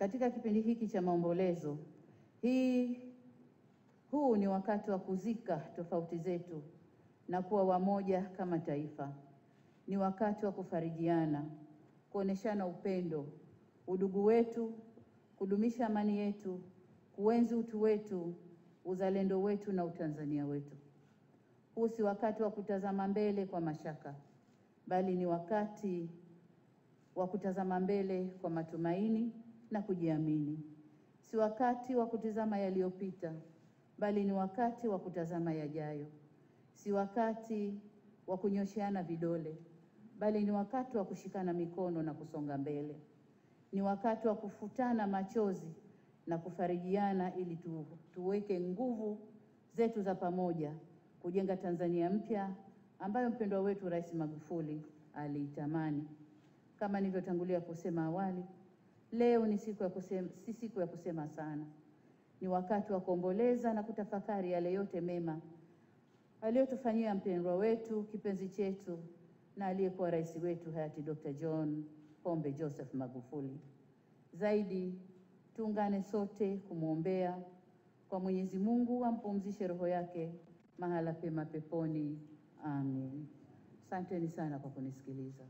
Katika kipindi hiki cha maombolezo hii, huu ni wakati wa kuzika tofauti zetu na kuwa wamoja kama taifa. Ni wakati wa kufarijiana, kuoneshana upendo, udugu wetu, kudumisha amani yetu, kuenzi utu wetu, uzalendo wetu na utanzania wetu. Huu si wakati wa kutazama mbele kwa mashaka, bali ni wakati wa kutazama mbele kwa matumaini na kujiamini. Si wakati wa kutizama yaliyopita, bali ni wakati wa kutazama yajayo. Si wakati wa kunyosheana vidole, bali ni wakati wa kushikana mikono na kusonga mbele. Ni wakati wa kufutana machozi na kufarijiana ili tu, tuweke nguvu zetu za pamoja kujenga Tanzania mpya ambayo mpendwa wetu Rais Magufuli aliitamani. Kama nilivyotangulia kusema awali, leo ni siku ya kusema, si siku ya kusema sana. Ni wakati wa kuomboleza na kutafakari yale yote mema aliyotufanyia mpendwa wetu kipenzi chetu na aliyekuwa rais wetu hayati Dr. John Pombe Joseph Magufuli. Zaidi tuungane sote kumwombea kwa Mwenyezi Mungu ampumzishe roho yake mahala pema peponi. Amin. Asanteni sana kwa kunisikiliza.